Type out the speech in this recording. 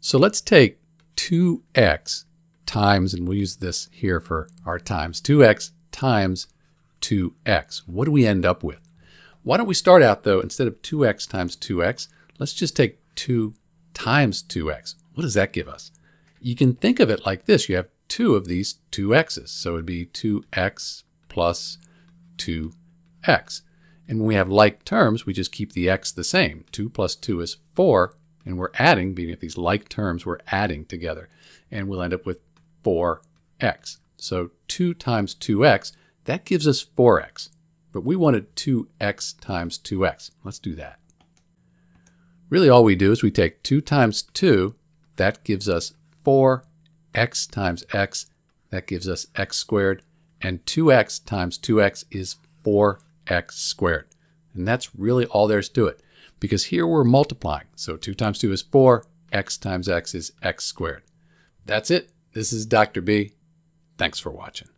So let's take 2x times, and we'll use this here for our times, 2x times 2x. What do we end up with? Why don't we start out though, instead of 2x times 2x, let's just take 2 times 2x. What does that give us? You can think of it like this. You have two of these 2x's. So it'd be 2x plus 2x. And when we have like terms, we just keep the x the same. 2 plus 2 is 4, and we're adding, being at these like terms, we're adding together. And we'll end up with 4x. So 2 times 2x, that gives us 4x. But we wanted 2x times 2x. Let's do that. Really all we do is we take 2 times 2, that gives us 4x times x, that gives us x squared, and 2x times 2x is 4x squared. And that's really all there's to it, because here we're multiplying. So 2 times 2 is 4, x times x is x squared. That's it. This is Dr. B. Thanks for watching.